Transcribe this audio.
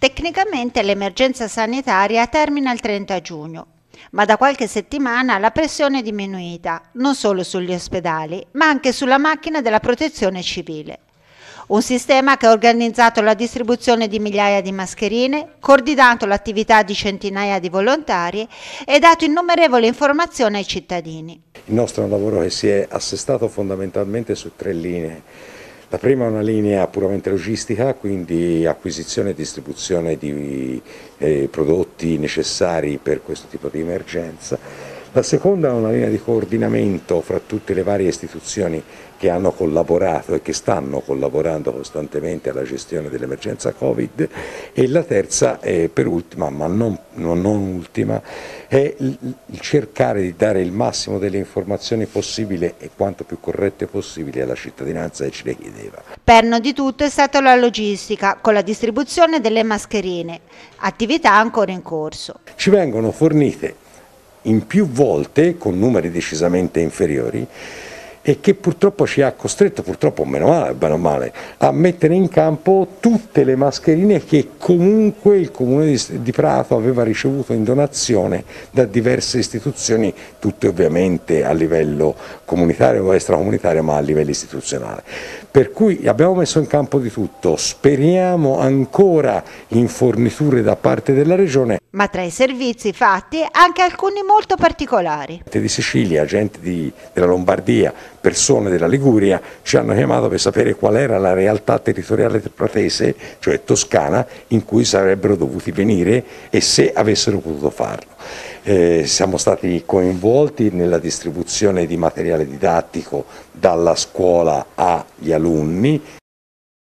Tecnicamente l'emergenza sanitaria termina il 30 giugno, ma da qualche settimana la pressione è diminuita, non solo sugli ospedali, ma anche sulla macchina della protezione civile. Un sistema che ha organizzato la distribuzione di migliaia di mascherine, coordinato l'attività di centinaia di volontari e dato innumerevoli informazioni ai cittadini. Il nostro è un lavoro che si è assestato fondamentalmente su tre linee la prima è una linea puramente logistica, quindi acquisizione e distribuzione di eh, prodotti necessari per questo tipo di emergenza. La seconda è una linea di coordinamento fra tutte le varie istituzioni che hanno collaborato e che stanno collaborando costantemente alla gestione dell'emergenza Covid e la terza, è per ultima, ma non, non ultima, è il cercare di dare il massimo delle informazioni possibili e quanto più corrette possibili alla cittadinanza che ce le chiedeva. Perno di tutto è stata la logistica con la distribuzione delle mascherine, attività ancora in corso. Ci vengono fornite in più volte, con numeri decisamente inferiori, e che purtroppo ci ha costretto, purtroppo meno male, bene o male, a mettere in campo tutte le mascherine che comunque il comune di, di Prato aveva ricevuto in donazione da diverse istituzioni, tutte ovviamente a livello comunitario o extracomunitario, ma a livello istituzionale. Per cui abbiamo messo in campo di tutto, speriamo ancora in forniture da parte della Regione. Ma tra i servizi fatti anche alcuni molto particolari. Gente di Sicilia, gente di, della Lombardia, persone della Liguria ci hanno chiamato per sapere qual era la realtà territoriale pratese, cioè toscana, in cui sarebbero dovuti venire e se avessero potuto farlo. Eh, siamo stati coinvolti nella distribuzione di materiale didattico dalla scuola agli alunni